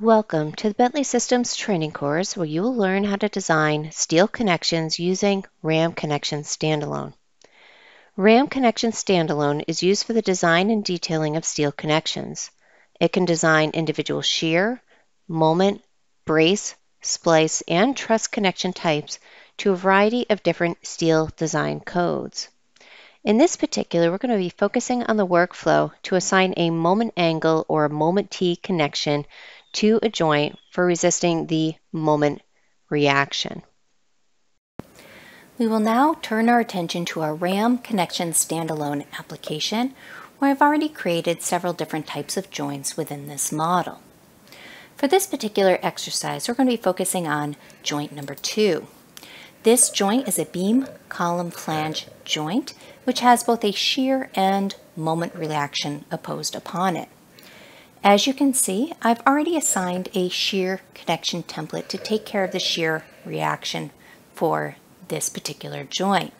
Welcome to the Bentley Systems training course where you will learn how to design steel connections using RAM Connection Standalone. RAM Connection Standalone is used for the design and detailing of steel connections. It can design individual shear, moment, brace, splice, and truss connection types to a variety of different steel design codes. In this particular, we're going to be focusing on the workflow to assign a moment angle or a moment T connection to a joint for resisting the moment reaction. We will now turn our attention to our RAM connection standalone application where I've already created several different types of joints within this model. For this particular exercise, we're going to be focusing on joint number two. This joint is a beam column flange joint, which has both a shear and moment reaction opposed upon it. As you can see, I've already assigned a shear connection template to take care of the shear reaction for this particular joint.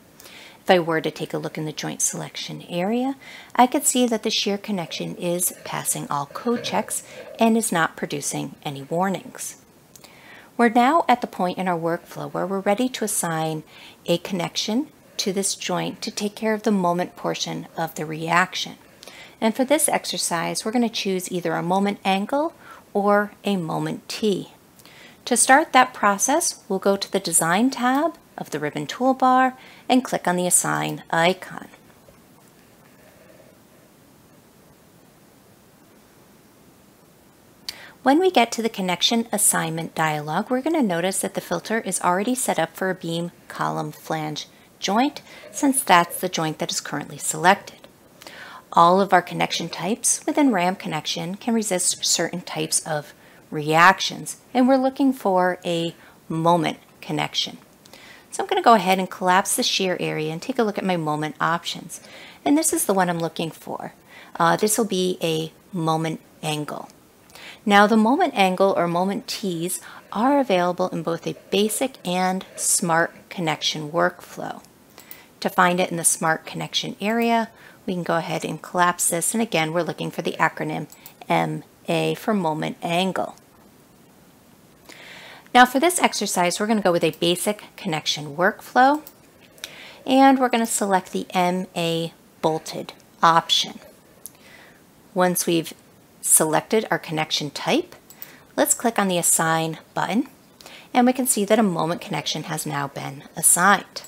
If I were to take a look in the joint selection area, I could see that the shear connection is passing all code checks and is not producing any warnings. We're now at the point in our workflow where we're ready to assign a connection to this joint to take care of the moment portion of the reaction. And for this exercise, we're going to choose either a moment angle or a moment T. To start that process, we'll go to the Design tab of the ribbon toolbar and click on the Assign icon. When we get to the connection assignment dialog, we're going to notice that the filter is already set up for a beam column flange joint since that's the joint that is currently selected. All of our connection types within RAM connection can resist certain types of reactions, and we're looking for a moment connection. So I'm going to go ahead and collapse the shear area and take a look at my moment options. And this is the one I'm looking for. Uh, this will be a moment angle. Now the moment angle or moment T's are available in both a basic and smart connection workflow. To find it in the smart connection area, we can go ahead and collapse this. And again, we're looking for the acronym MA for moment angle. Now for this exercise, we're going to go with a basic connection workflow. And we're going to select the MA bolted option. Once we've selected our connection type, let's click on the Assign button. And we can see that a moment connection has now been assigned.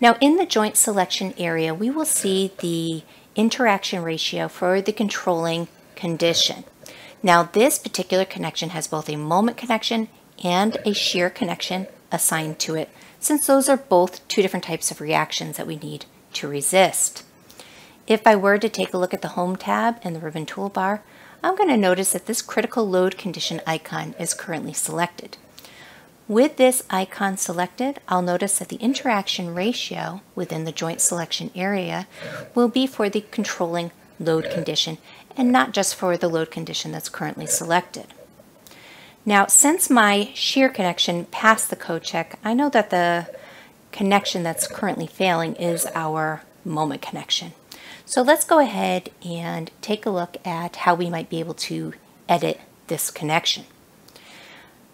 Now in the joint selection area, we will see the interaction ratio for the controlling condition. Now this particular connection has both a moment connection and a shear connection assigned to it, since those are both two different types of reactions that we need to resist. If I were to take a look at the Home tab in the ribbon toolbar, I'm going to notice that this critical load condition icon is currently selected. With this icon selected, I'll notice that the interaction ratio within the joint selection area will be for the controlling load condition and not just for the load condition that's currently selected. Now, since my shear connection passed the code check, I know that the connection that's currently failing is our moment connection. So let's go ahead and take a look at how we might be able to edit this connection.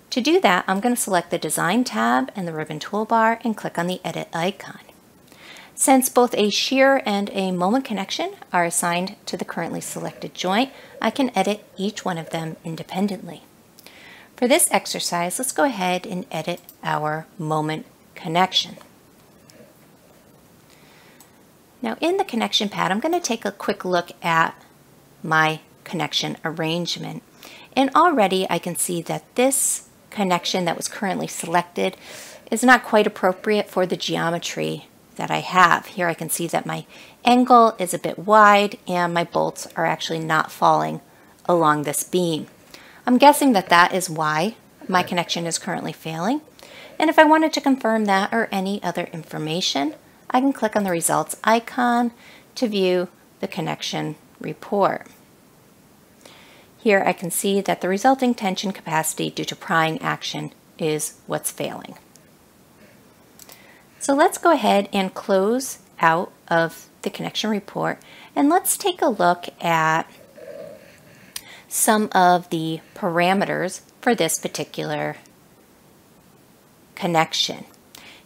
To do that, I'm going to select the Design tab and the ribbon toolbar and click on the Edit icon. Since both a shear and a moment connection are assigned to the currently selected joint, I can edit each one of them independently. For this exercise, let's go ahead and edit our moment connection. Now in the connection pad, I'm going to take a quick look at my connection arrangement. And already I can see that this connection that was currently selected is not quite appropriate for the geometry that I have. Here I can see that my angle is a bit wide and my bolts are actually not falling along this beam. I'm guessing that that is why my connection is currently failing. And if I wanted to confirm that or any other information, I can click on the results icon to view the connection report. Here I can see that the resulting tension capacity due to prying action is what's failing. So let's go ahead and close out of the connection report and let's take a look at some of the parameters for this particular connection.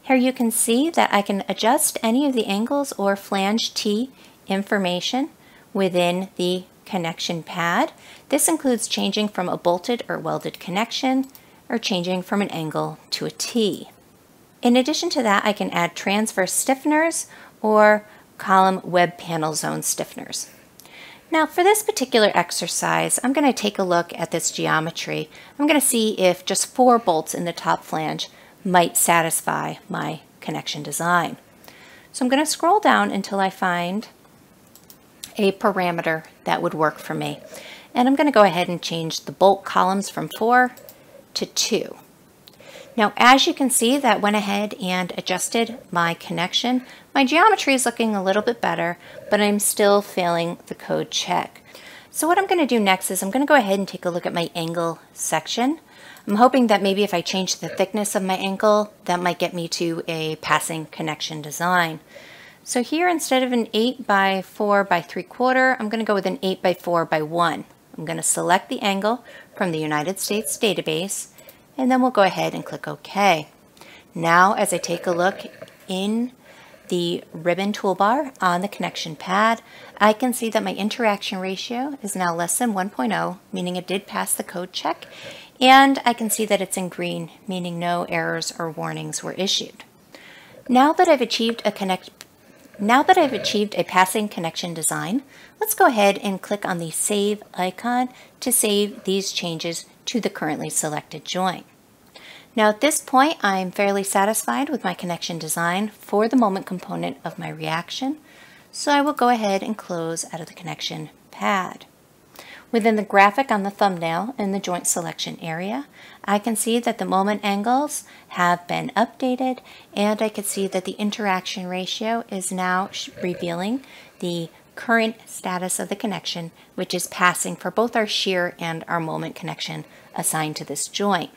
Here you can see that I can adjust any of the angles or flange T information within the connection pad. This includes changing from a bolted or welded connection or changing from an angle to a T. In addition to that, I can add transverse stiffeners or column web panel zone stiffeners. Now for this particular exercise, I'm going to take a look at this geometry. I'm going to see if just four bolts in the top flange might satisfy my connection design. So I'm going to scroll down until I find a parameter that would work for me. And I'm going to go ahead and change the bolt columns from 4 to 2. Now, as you can see, that went ahead and adjusted my connection. My geometry is looking a little bit better, but I'm still failing the code check. So what I'm going to do next is I'm going to go ahead and take a look at my angle section. I'm hoping that maybe if I change the thickness of my angle, that might get me to a passing connection design. So here, instead of an 8 by 4 by 3 quarter, I'm going to go with an 8 by 4 by 1. I'm going to select the angle from the United States database, and then we'll go ahead and click OK. Now, as I take a look in the ribbon toolbar on the connection pad, I can see that my interaction ratio is now less than 1.0, meaning it did pass the code check, and I can see that it's in green, meaning no errors or warnings were issued. Now that I've achieved a connect now that I've achieved a passing connection design, let's go ahead and click on the Save icon to save these changes to the currently selected joint. Now at this point, I'm fairly satisfied with my connection design for the moment component of my reaction, so I will go ahead and close out of the connection pad. Within the graphic on the thumbnail in the joint selection area, I can see that the moment angles have been updated and I can see that the interaction ratio is now revealing the current status of the connection, which is passing for both our shear and our moment connection assigned to this joint.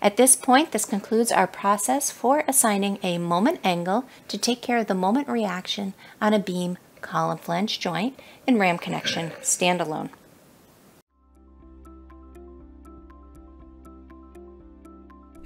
At this point, this concludes our process for assigning a moment angle to take care of the moment reaction on a beam column flange joint in RAM connection standalone.